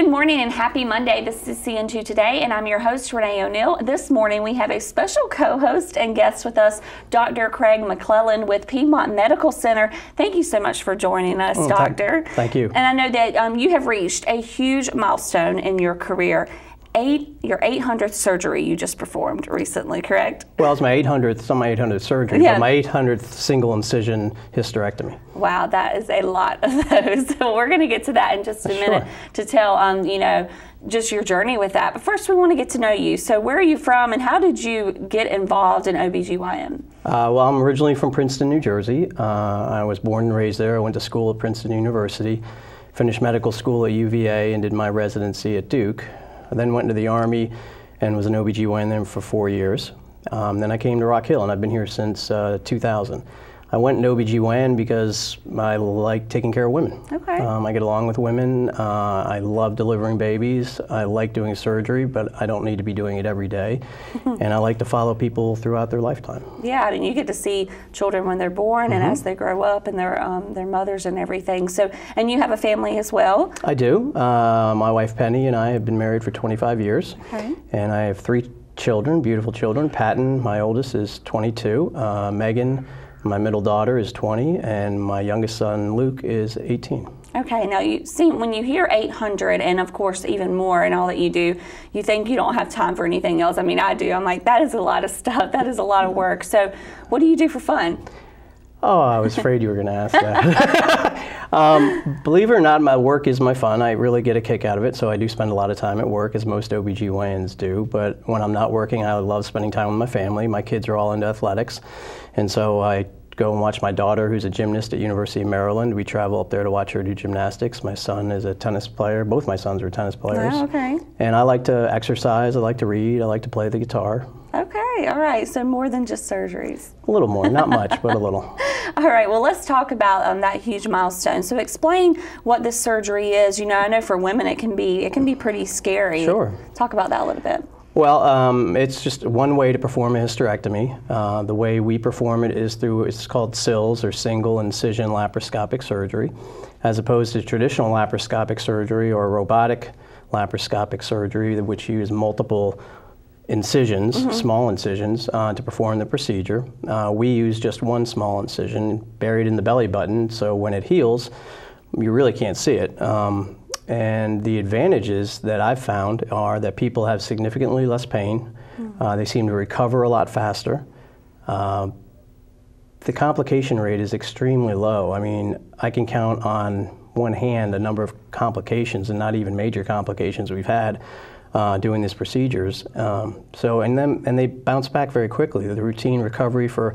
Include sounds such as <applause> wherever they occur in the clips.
Good morning and happy Monday. This is CN2 Today, and I'm your host, Renee O'Neill. This morning we have a special co host and guest with us, Dr. Craig McClelland with Piedmont Medical Center. Thank you so much for joining us, Oh, Doctor. thank- thank you. And I know that um, you have reached a huge milestone in your career. Eight, your 800th surgery you just performed recently, correct? Well, it's my 800th, it's not my 800th surgery, Yeah. but my 800th single incision hysterectomy. Wow, that is a lot of those. <laughs> So we're going to get to that in just a Sure. minute to tell, um, you know, just your journey with that. But first, we want to get to know you. So, where are you from, and how did you get involved in OBGYN? Uh, well, I'm originally from Princeton, New Jersey. Uh, I was born and raised there. I went to school at Princeton University, finished medical school at UVA, and did my residency at Duke. I then went into the Army and was an OBGYN there for four years. Um, then I came to Rock Hill, and I've been here since uh, 2000. I went into OBGYN because I like taking care of women. Okay. Um, I get along with women. Uh, I love delivering babies. I like doing surgery, but I don't need to be doing it every day. <laughs> and I like to follow people throughout their lifetime. Yeah, and you get to see children when they're born and Mm-hmm. as they grow up and their um, their mothers and everything. So, and you have a family as well. I do. Uh, my wife Penny and I have been married for 25 years. Okay. And I have three children, beautiful children. Patton, my oldest, is 22. Uh, Megan, my middle daughter, is 20. And my youngest son, Luke, is 18. Okay, now you see when you hear 800 and of course even more and all that you do, you think you don't have time for anything else. I mean, I do. I'm like, that is a lot of stuff. That is a lot of work. So, what do you do for fun? Oh, I was afraid you were going to ask that. <laughs> um, believe it or not, my work is my fun. I really get a kick out of it, so I do spend a lot of time at work, as most OBGYNs do. But when I'm not working, I love spending time with my family. My kids are all into athletics, and so I go and watch my daughter, who's a gymnast at University of Maryland. We travel up there to watch her do gymnastics. My son is a tennis player. Both my sons are tennis players. Oh, okay. And I like to exercise. I like to read. I like to play the guitar. Okay, all right. So more than just surgeries. A little more, not much, but a little. <laughs> All right. Well, let's talk about um, that huge milestone. So explain what this surgery is. You know, I know for women it can be it can be pretty scary. Sure. Talk about that a little bit. Well, um, it's just one way to perform a hysterectomy. Uh, the way we perform it is through, it's called SILS or single incision laparoscopic surgery, as opposed to traditional laparoscopic surgery or robotic laparoscopic surgery, which use multiple incisions, small incisions, uh, to perform the procedure. Uh, we use just one small incision buried in the belly button, so when it heals, you really can't see it. Um, and the advantages that I've found are that people have significantly less pain. Uh, they seem to recover a lot faster. Uh, the complication rate is extremely low. I mean, I can count on one hand a number of complications and not even major complications we've had uh, doing these procedures. Um, so, and then and they bounce back very quickly. The routine recovery for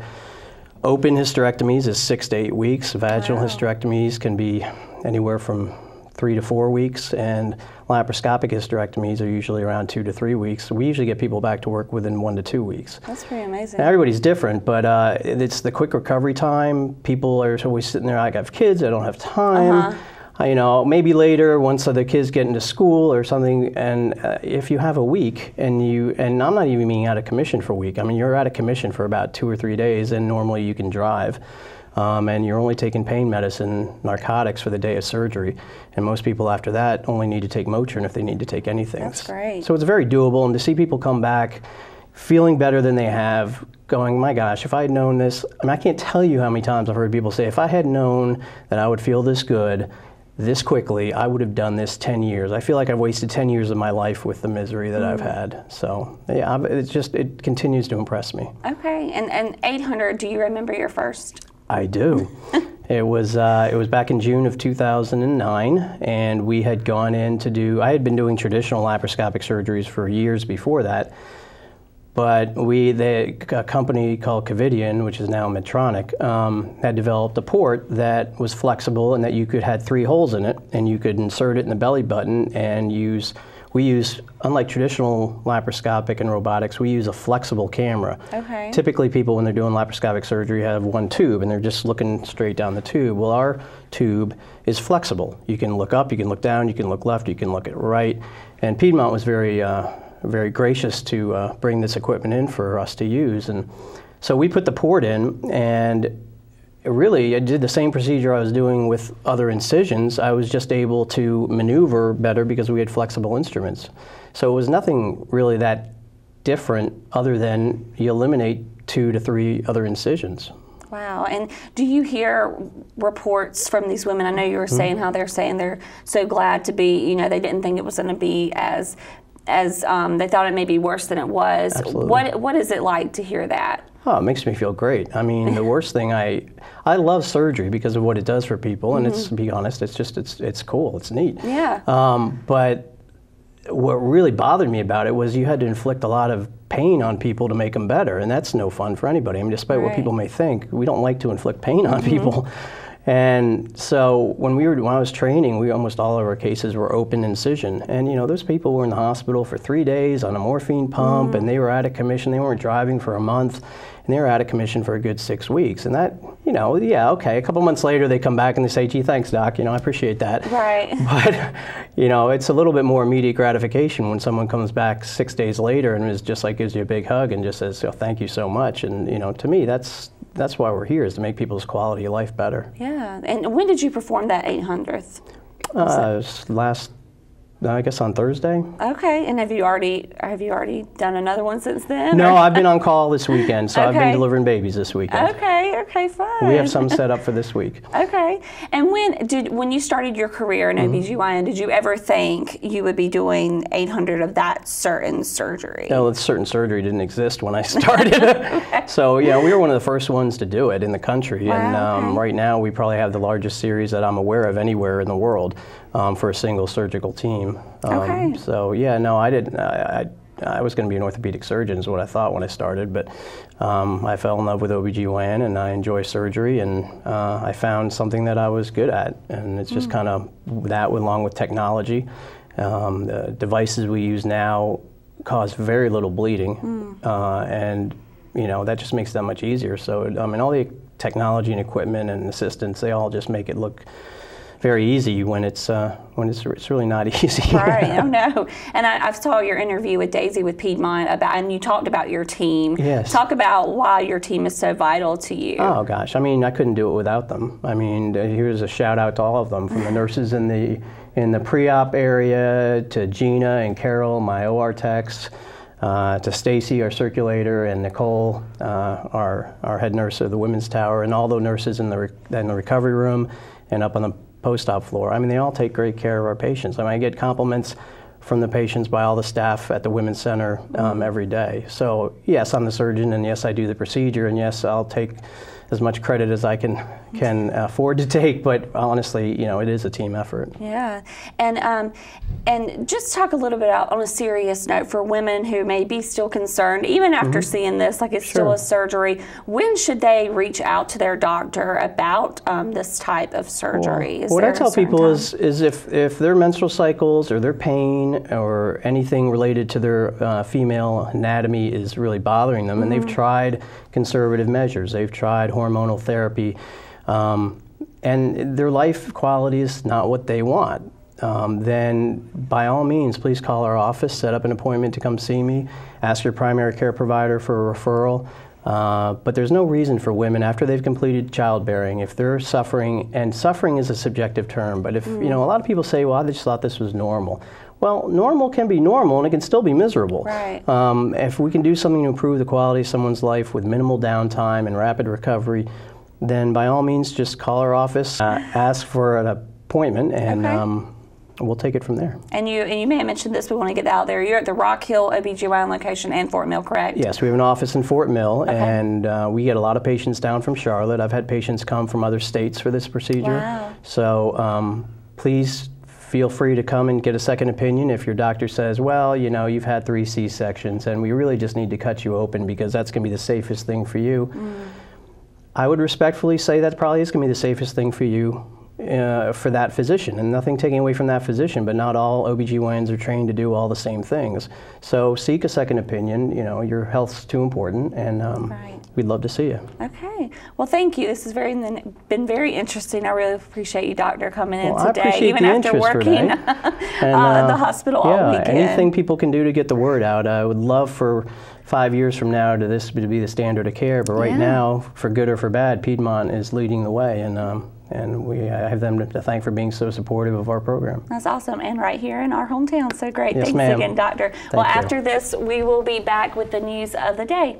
open hysterectomies is six to eight weeks. Vaginal Wow. hysterectomies can be anywhere from three to four weeks, and laparoscopic hysterectomies are usually around two to three weeks. We usually get people back to work within one to two weeks. That's pretty amazing. Now, everybody's different, but uh, it's the quick recovery time. People are always sitting there, I have kids, I don't have time. Uh-huh. Uh, you know, maybe later once the kids get into school or something, and uh, if you have a week and you, and I'm not even being out of commission for a week, I mean, you're out of commission for about two or three days, and normally you can drive. Um, and you're only taking pain medicine, narcotics for the day of surgery. And most people after that only need to take Motrin if they need to take anything. That's great. So it's very doable, and to see people come back feeling better than they have, going, my gosh, if I had known this, I, mean, I can't tell you how many times I've heard people say, if I had known that I would feel this good this quickly, I would have done this 10 years. I feel like I've wasted 10 years of my life with the misery that I've had. So, yeah, I've- it's just, it continues to impress me. Okay, and and 800. Do you remember your first? I do. <laughs> it was uh, it was back in June of 2009, and we had gone in to do. I had been doing traditional laparoscopic surgeries for years before that, but we the a company called Covidien, which is now Medtronic, um, had developed a port that was flexible and that you could had three holes in it, and you could insert it in the belly button and use. We use, unlike traditional laparoscopic and robotics, we use a flexible camera. Okay. Typically, people, when they're doing laparoscopic surgery, have one tube and they're just looking straight down the tube. Well, our tube is flexible. You can look up, you can look down, you can look left, you can look at right. And Piedmont was very, uh, very gracious to uh, bring this equipment in for us to use. And so we put the port in, and really, I did the same procedure I was doing with other incisions. I was just able to maneuver better because we had flexible instruments. So it was nothing really that different other than you eliminate two to three other incisions. Wow. And do you hear reports from these women? I know you were saying mm-hmm. how they're saying they're so glad to be, you know, they didn't think it was going to be as as um, they thought it may be worse than it was. Absolutely. What what is it like to hear that? Oh, it makes me feel great. I mean, the worst thing I I love surgery because of what it does for people, and mm-hmm. it's to be honest, it's just it's it's cool, it's neat. Yeah. Um, but what really bothered me about it was you had to inflict a lot of pain on people to make them better, and that's no fun for anybody. I mean, despite right. what people may think, we don't like to inflict pain on mm-hmm. people. And so when we were when I was training, we almost all of our cases were open incision. And you know, those people were in the hospital for three days on a morphine pump, mm. and they were out of commission. They weren't driving for a month, and they were out of commission for a good six weeks. And that, you know, yeah, okay. A couple months later, they come back and they say, "Gee, thanks, doc. You know, I appreciate that." Right. <laughs> But you know, it's a little bit more immediate gratification when someone comes back six days later and is just like gives you a big hug and just says, oh, "Thank you so much." And you know, to me, that's that's why we're here is to make people's quality of life better. Yeah. And when did you perform that 800th? Uh, last I guess on Thursday. Okay, and have you already have you already done another one since then? No, I've been on call this weekend, so okay. I've been delivering babies this weekend. Okay, okay, fine. We have some set up for this week. <laughs> okay, and when did when you started your career in mm-hmm. OBGYN, did you ever think you would be doing 800 of that certain surgery? No, that certain surgery didn't exist when I started. okay. <laughs> <laughs> So yeah, we were one of the first ones to do it in the country, wow, and um, okay. right now we probably have the largest series that I'm aware of anywhere in the world um, for a single surgical team. Um, okay. So yeah, no, I didn't. I, I, I was going to be an orthopedic surgeon is what I thought when I started, but um, I fell in love with OBGYN and I enjoy surgery and uh, I found something that I was good at. And it's just mm. kind of that along with technology. Um, the devices we use now cause very little bleeding mm. uh, and you know that just makes that much easier. So I mean all the technology and equipment and assistance, they all just make it look very easy when it's uh, when it's, it's really not <laughs> easy. right. Oh no. And I, I, saw your interview with Daisy with Piedmont about, and you talked about your team. Yes. Talk about why your team is so vital to you. Oh gosh, I mean, I couldn't do it without them. I mean, here's a shout out to all of them, from the nurses in the in the pre-op area to Gina and Carol, my OR techs. Uh, to Stacy, our circulator, and Nicole, uh, our, our head nurse of the women's tower, and all the nurses in the, in the recovery room and up on the post-op floor. I mean, they all take great care of our patients. I mean, I get compliments from the patients by all the staff at the Women's Center um, every day. So yes, I'm the surgeon, and yes, I do the procedure, and yes, I'll take as much credit as I can can afford to take. But honestly, you know, it is a team effort. Yeah, and um, and just talk a little bit out on a serious note for women who may be still concerned, even after mm-hmm. seeing this, like it's sure. still a surgery. When should they reach out to their doctor about um, this type of surgery? Well, what I tell people time? is is if if their menstrual cycles or their pain or anything related to their uh, female anatomy is really bothering them, mm-hmm. and they've mm-hmm. tried conservative measures, they've tried hormonal therapy. Um, and their life quality is not what they want um, then by all means, please call our office, set up an appointment to come see me, ask your primary care provider for a referral. Uh, but there's no reason for women after they've completed childbearing, if they're suffering, and suffering is a subjective term, but if, mm. you know, a lot of people say, well, I just thought this was normal. Well, normal can be normal and it can still be miserable. Right. Um, if we can do something to improve the quality of someone's life with minimal downtime and rapid recovery, then by all means just call our office, uh, ask for an appointment, and okay. um, we'll take it from there. And you and you may have mentioned this, we want to get out there. You're at the Rock Hill OBGYN location and Fort Mill, correct? Yes, we have an office in Fort Mill, okay. and uh, we get a lot of patients down from Charlotte. I've had patients come from other states for this procedure. Wow. So um, please feel free to come and get a second opinion if your doctor says, well, you know, you've had three C-sections and we really just need to cut you open because that's going to be the safest thing for you. Mm. I would respectfully say that probably is going to be the safest thing for you uh, for that physician, and nothing taking away from that physician, but not all OBGYNs are trained to do all the same things. So seek a second opinion. You know, your health's too important, and um, right. we'd love to see you. Okay. Well, thank you. This has very been very interesting. I really appreciate you, doctor, coming in well, today, even after working <laughs> and, uh, uh, the hospital yeah, all weekend. anything people can do to get the word out. I would love for five years from now to this to be the standard of care. But right Yeah. now, for good or for bad, Piedmont is leading the way, and um, and we I have them to thank for being so supportive of our program. That's awesome. And right here in our hometown. So great. Yes, Thanks again, Doctor. well, you. after this, we will be back with the news of the day.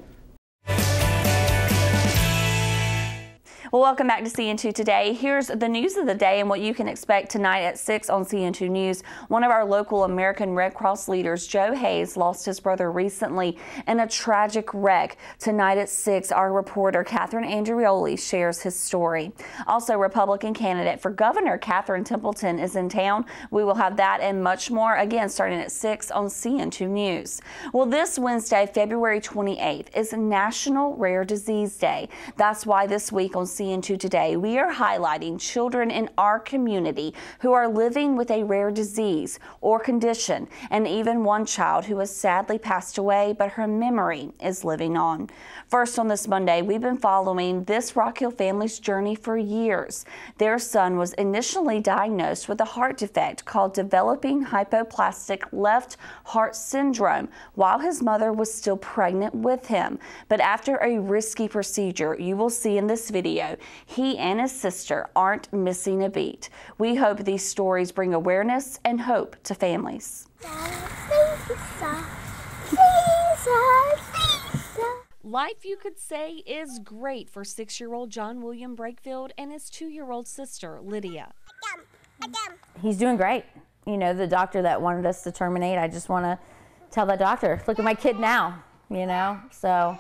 Well, welcome back to CN2 Today. Here's the news of the day and what you can expect tonight at 6 on CN2 News. One of our local American Red Cross leaders, Joe Hayes, lost his brother recently in a tragic wreck. Tonight at 6, our reporter, Catherine Andrioli, shares his story. Also, Republican candidate for governor, Catherine Templeton, is in town. We will have that and much more again starting at 6 on CN2 News. Well, this Wednesday, February 28th, is National Rare Disease Day. That's why this week on CN2 Into today, we are highlighting children in our community who are living with a rare disease or condition, and even one child who has sadly passed away, but her memory is living on. First, on this Monday, we've been following this Rock Hill family's journey for years. Their son was initially diagnosed with a heart defect called developing hypoplastic left heart syndrome while his mother was still pregnant with him. But after a risky procedure, you will see in this video, he and his sister aren't missing a beat. We hope these stories bring awareness and hope to families. Life, you could say, is great for six year old John William Brakefield and his two year old sister, Lydia. he's doing great. You know, the doctor that wanted us to terminate, I just want to tell that doctor, look at my kid now, you know? So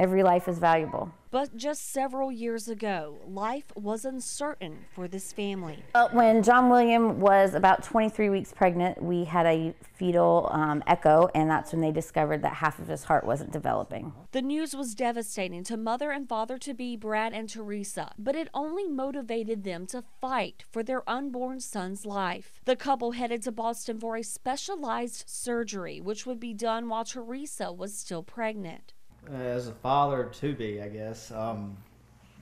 every life is valuable. But just several years ago, life was uncertain for this family. Well, when John William was about 23 weeks pregnant, we had a fetal um, echo, and that's when they discovered that half of his heart wasn't developing. The news was devastating to mother and father to be Brad and Teresa, but it only motivated them to fight for their unborn son's life. The couple headed to Boston for a specialized surgery, which would be done while Teresa was still pregnant. As a father to be, I guess, um,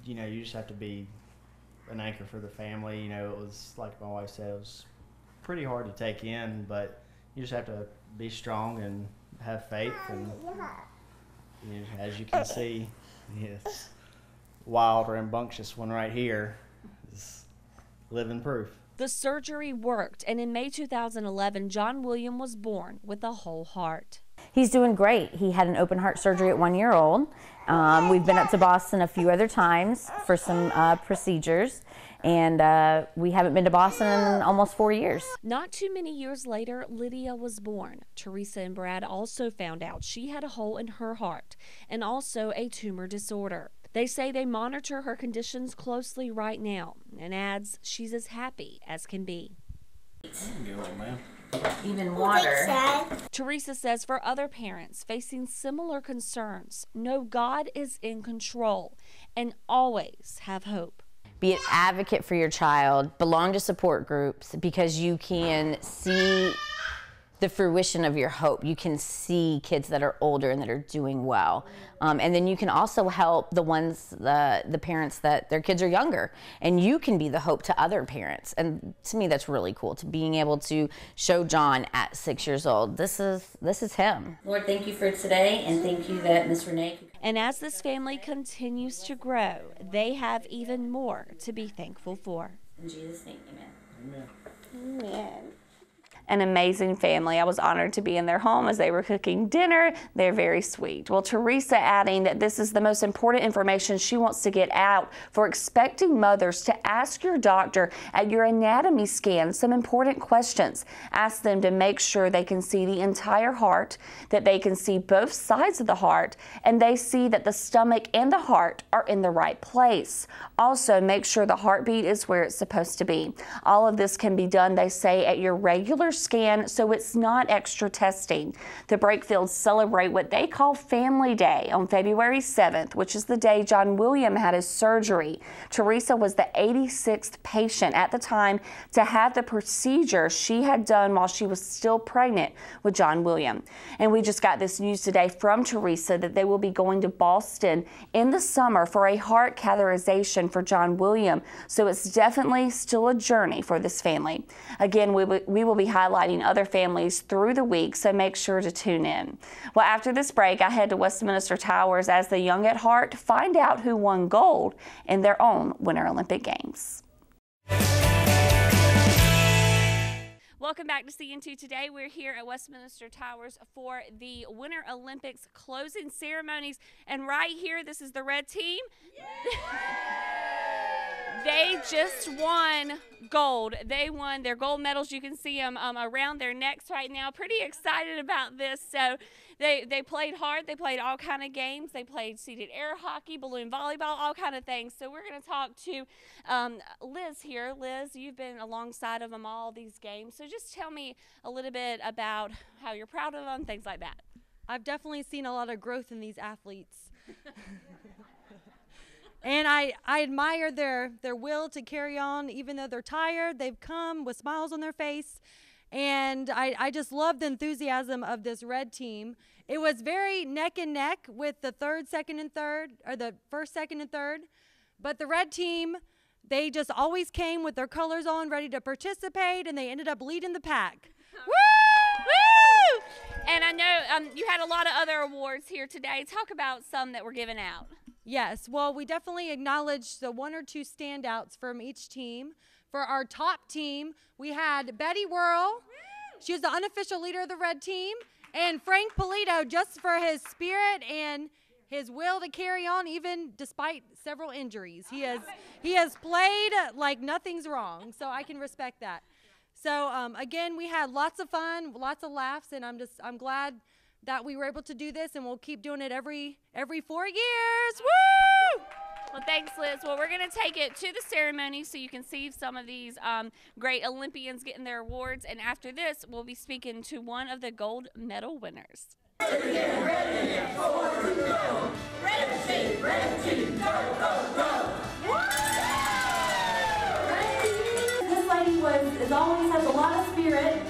you know, you just have to be an anchor for the family. You know, it was like my wife said, it was pretty hard to take in, but you just have to be strong and have faith. And you know, as you can see, yes, wild, rambunctious one right here is living proof. The surgery worked, and in May 2011, John William was born with a whole heart. He's doing great. He had an open heart surgery at one year old. Um, we've been up to Boston a few other times for some uh, procedures, and uh, we haven't been to Boston in almost four years. Not too many years later, Lydia was born. Teresa and Brad also found out she had a hole in her heart and also a tumor disorder. They say they monitor her conditions closely right now and adds she's as happy as can be. Even water. Teresa says for other parents facing similar concerns, know God is in control and always have hope. Be an advocate for your child, belong to support groups because you can see the fruition of your hope. You can see kids that are older and that are doing well. Um, and then you can also help the ones, the, the parents that their kids are younger. And you can be the hope to other parents. And to me, that's really cool to being able to show John at six years old, this is, this is him. Lord, thank you for today. And thank you that Miss Renee And as this family continues to grow, they have even more to be thankful for. in Jesus' name, amen. Amen. An amazing family. I was honored to be in their home as they were cooking dinner. They're very sweet. Well, Teresa adding that this is the most important information she wants to get out for expecting mothers to ask your doctor at your anatomy scan some important questions. Ask them to make sure they can see the entire heart, that they can see both sides of the heart, and they see that the stomach and the heart are in the right place. Also, make sure the heartbeat is where it's supposed to be. All of this can be done, they say, at your regular scan, so it's not extra testing. The Brakefields celebrate what they call Family Day on February 7th, which is the day John William had his surgery. Teresa was the 86th patient at the time to have the procedure she had done while she was still pregnant with John William. And we just got this news today from Teresa that they will be going to Boston in the summer for a heart catheterization for John William. So it's definitely still a journey for this family. Again, we, we will be highlighting highlighting other families through the week, so make sure to tune in. Well, after this break, I head to Westminster Towers as the Young at Heart to find out who won gold in their own Winter Olympic Games. Welcome back to CN2 today. We're here at Westminster Towers for the Winter Olympics closing ceremonies. And right here, this is the red team. They just won gold. They won their gold medals. You can see them um, around their necks right now. Pretty excited about this. So they they played hard. They played all kind of games. They played seated air hockey, balloon volleyball, all kind of things. So we're going to talk to um, Liz here. Liz, you've been alongside of them all these games. So just tell me a little bit about how you're proud of them, things like that. I've definitely seen a lot of growth in these athletes. <laughs> and I, I admire their, their will to carry on even though they're tired. They've come with smiles on their face and I, I just love the enthusiasm of this red team. It was very neck and neck with the third, second, and third, or the first, second, and third. But the red team, they just always came with their colors on, ready to participate, and they ended up leading the pack. <laughs> Woo! Woo! And I know um, you had a lot of other awards here today. Talk about some that were given out. Yes, well, we definitely acknowledge the one or two standouts from each team. For our top team, we had Betty Whirl. She was the unofficial leader of the red team. And Frank Polito, just for his spirit and his will to carry on even despite several injuries. He has he has played like nothing's wrong, so I can respect that. So um, again, we had lots of fun, lots of laughs, and I'm just I'm glad that we were able to do this, and we'll keep doing it every every four years. Woo! Well, thanks, Liz. Well, we're going to take it to the ceremony so you can see some of these um, great Olympians getting their awards. And after this, we'll be speaking to one of the gold medal winners. Ready, ready, forward, go. Ready, ready, go, go, go. This lady was, is always has a lot of spirit,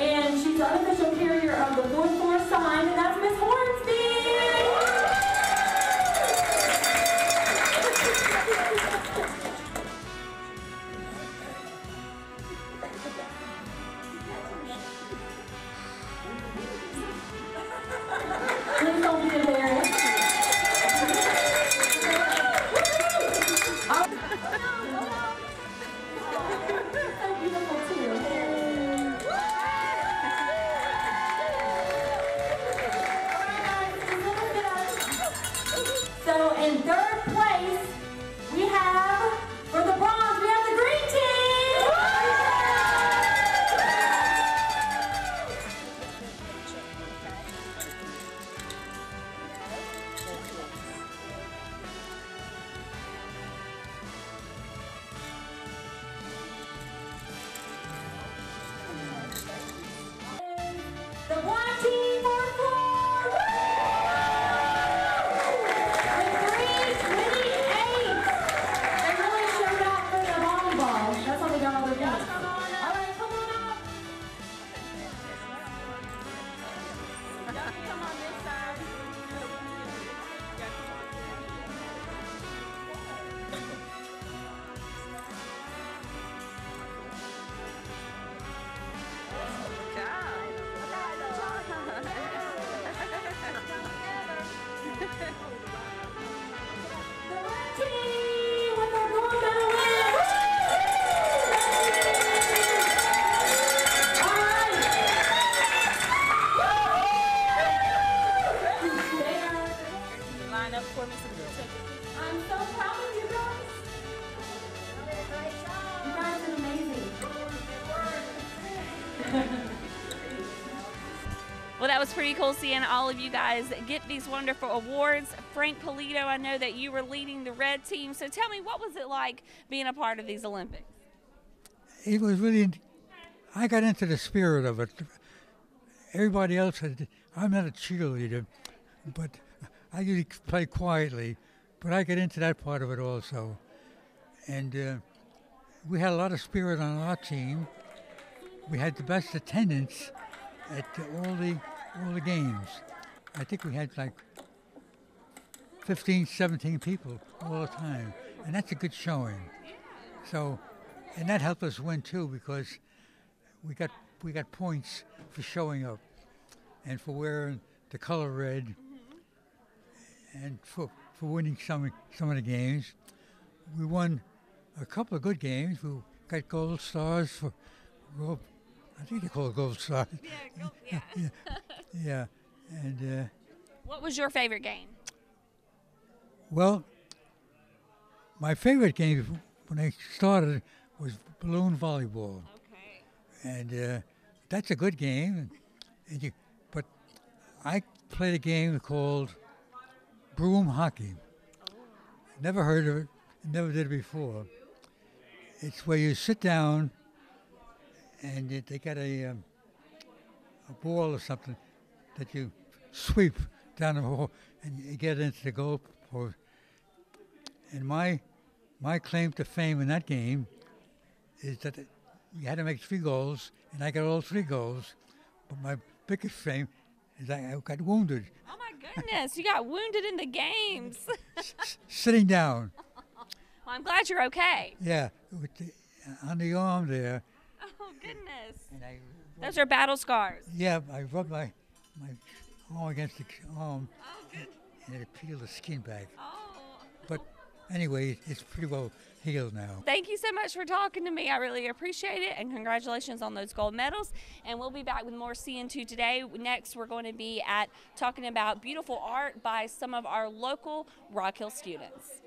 and she's the unofficial carrier of the fourth floor sign, and that's Miss <laughs> cool seeing all of you guys get these wonderful awards. Frank Polito, I know that you were leading the red team. So tell me, what was it like being a part of these Olympics? It was really, I got into the spirit of it. Everybody else had, I'm not a cheerleader, but I usually play quietly, but I get into that part of it also. And uh, we had a lot of spirit on our team. We had the best attendance at all the all the games. I think we had like 15, 17 people all the time, and that's a good showing. So, and that helped us win too because we got we got points for showing up, and for wearing the color red, and for for winning some some of the games. We won a couple of good games. We got gold stars for, I think they call it gold stars. Yeah, go, yeah. <laughs> yeah, yeah, and. Uh, What was your favorite game? Well, my favorite game when I started was balloon volleyball, Okay. and uh, that's a good game. And you, but I played a game called broom hockey. Never heard of it. Never did it before. It's where you sit down, and they got a um, a ball or something that you sweep down the hole, and you get into the goal post. And my my claim to fame in that game is that it- we had to make three goals, and I got all three goals. But my biggest fame is I I got wounded Oh my goodness, you got wounded in the games. <laughs> sitting down. well, I'm glad you're okay. Yeah, with the, on the arm there. <laughs> Oh goodness. And I, Those are battle scars. yeah, I rubbed my my arm against the arm, Oh good. and it peeled the skin back. Oh. But anyway, it's pretty well healed now. Thank you so much for talking to me. I really appreciate it. And congratulations on those gold medals. And we'll be back with more CN2 today. Next, we're going to be at talking about beautiful art by some of our local Rock Hill students.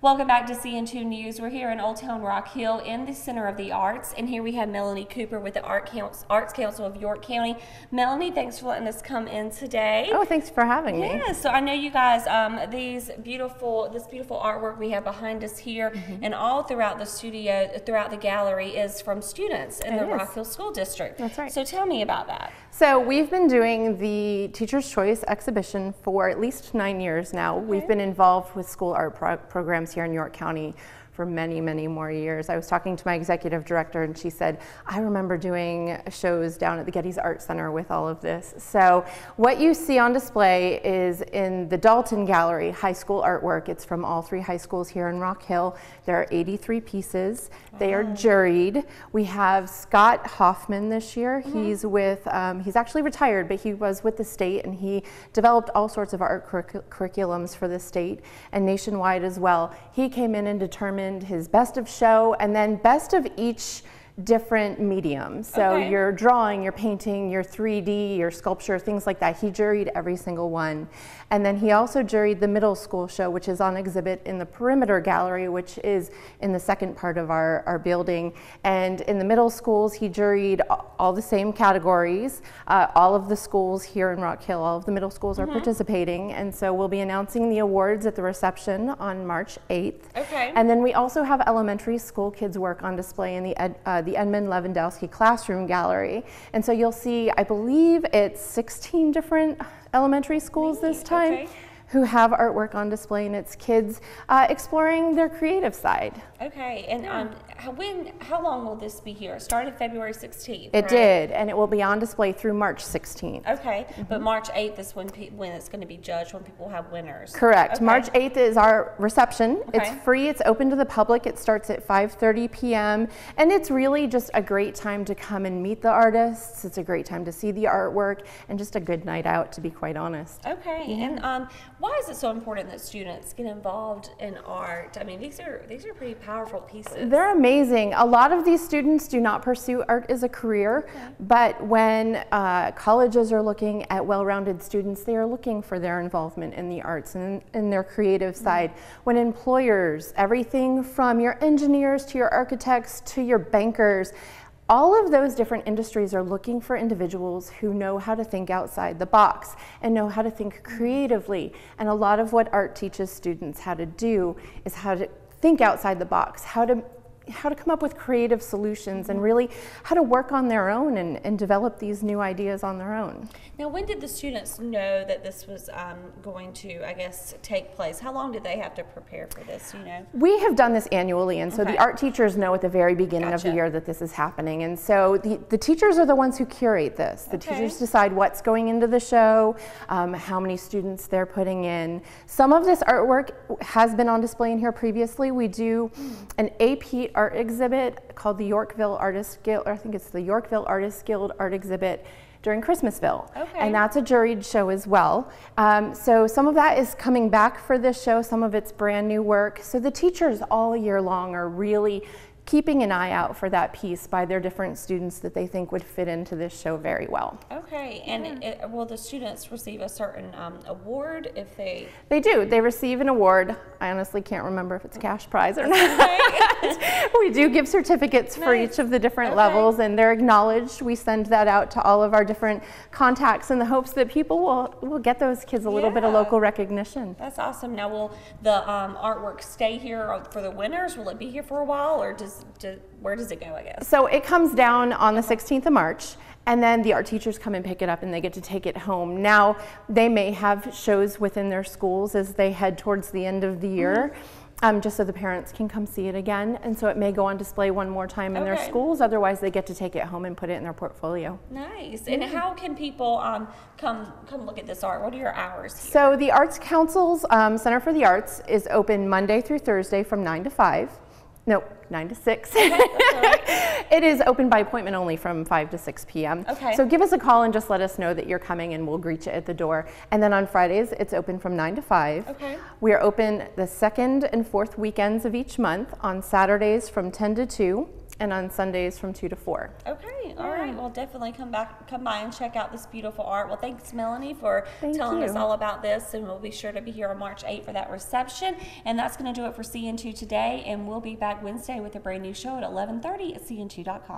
Welcome back to CN2 News. We're here in Old Town Rock Hill in the Center of the Arts, and here we have Melanie Cooper with the Art Council, Arts Council of York County. Melanie, thanks for letting us come in today. Oh, thanks for having me. Yeah, so I know you guys, um, these beautiful, this beautiful artwork we have behind us here, Mm-hmm. and all throughout the studio, throughout the gallery, is from students in It the is. Rock Hill School District. That's right. So tell me about that. So we've been doing the Teacher's Choice exhibition for at least nine years now. We've been involved with school art pro- programs here in York County for many, many more years. I was talking to my executive director and she said, I remember doing shows down at the Gettys Art Center with all of this. So what you see on display is in the Dalton Gallery, high school artwork. It's from all three high schools here in Rock Hill. There are 83 pieces. They are juried. We have Scott Hoffman this year. He's with, um, he's actually retired, but he was with the state and he developed all sorts of art curriculums for the state and nationwide as well. He came in and determined his best of show and then best of each different medium. So Okay. your drawing, your painting, your 3D, your sculpture, things like that. He juried every single one. And then he also juried the middle school show, which is on exhibit in the Perimeter Gallery, which is in the second part of our, our building. And in the middle schools, he juried all the same categories. Uh, all of the schools here in Rock Hill, all of the middle schools are participating. And so we'll be announcing the awards at the reception on March 8th. Okay. And then we also have elementary school kids' work on display in the, Ed, uh, the Edmund Lewandowski Classroom Gallery. And so you'll see, I believe it's 16 different elementary schools this time okay. Who have artwork on display, and it's kids uh, exploring their creative side. Okay, and um, how, when, how long will this be here? It started February 16th. It right? did, and it will be on display through March 16th. Okay, Mm-hmm. but March 8th is when pe- when it's going to be judged when people have winners. Correct. Okay. March 8th is our reception. Okay. It's free. It's open to the public. It starts at 5:30 p.m. and it's really just a great time to come and meet the artists. It's a great time to see the artwork and just a good night out to be quite honest. Okay, and um, why is it so important that students get involved in art? I mean, these are these are pretty powerful pieces. They're amazing. A lot of these students do not pursue art as a career, but when uh, colleges are looking at well rounded students, they are looking for their involvement in the arts and in their creative side. When employers, everything from your engineers to your architects to your bankers, all of those different industries are looking for individuals who know how to think outside the box and know how to think creatively. And a lot of what art teaches students how to do is how to think outside the box, how to how to come up with creative solutions and really how to work on their own and, and develop these new ideas on their own. Now, when did the students know that this was um, going to, I guess, take place? How long did they have to prepare for this? You know. We have done this annually, and so Okay. the art teachers know at the very beginning of the year that this is happening. And so the, the teachers are the ones who curate this. The Okay. teachers decide what's going into the show, um, how many students they're putting in. Some of this artwork has been on display in here previously. We do an AP art exhibit called the Yorkville Artists Guild, or I think it's the Yorkville Artists Guild art exhibit during Christmasville. Okay. And that's a juried show as well. Um, so some of that is coming back for this show, some of it's brand new work. So the teachers all year long are really keeping an eye out for that piece by their different students that they think would fit into this show very well. Okay, and it, will the students receive a certain um, award if they? They do. They receive an award. I honestly can't remember if it's a cash prize or not. <laughs> we do give certificates for each of the different Okay. levels, and they're acknowledged. We send that out to all of our different contacts in the hopes that people will, will get those kids a little bit of local recognition. That's awesome. Now, will the um, artwork stay here for the winners? Will it be here for a while, or does, do, where does it go? I guess. So it comes down on the 16th of March, and then the art teachers come and pick it up and they get to take it home. Now, they may have shows within their schools as they head towards the end of the year. Um, just so the parents can come see it again. And so it may go on display one more time in their schools. Otherwise, they get to take it home and put it in their portfolio. Nice. And how can people um, come come look at this art? What are your hours here? So the Arts Council's um, Center for the Arts is open Monday through Thursday from 9 to 5. No, 9 to 6. <laughs> it is open by appointment only from 5 to 6 p.m. Okay. So give us a call and just let us know that you're coming and we'll greet you at the door. And then on Fridays, it's open from 9 to 5. Okay. We are open the second and fourth weekends of each month, on Saturdays from 10 to 2, and on Sundays from 2 to 4. Okay, all right. Well, definitely come back, come by and check out this beautiful art. Well, thanks, Melanie, for Thank telling us all about this, and we'll be sure to be here on March 8th for that reception. And that's going to do it for CN2 today, and we'll be back Wednesday with a brand new show at 11:30 at CN2.com.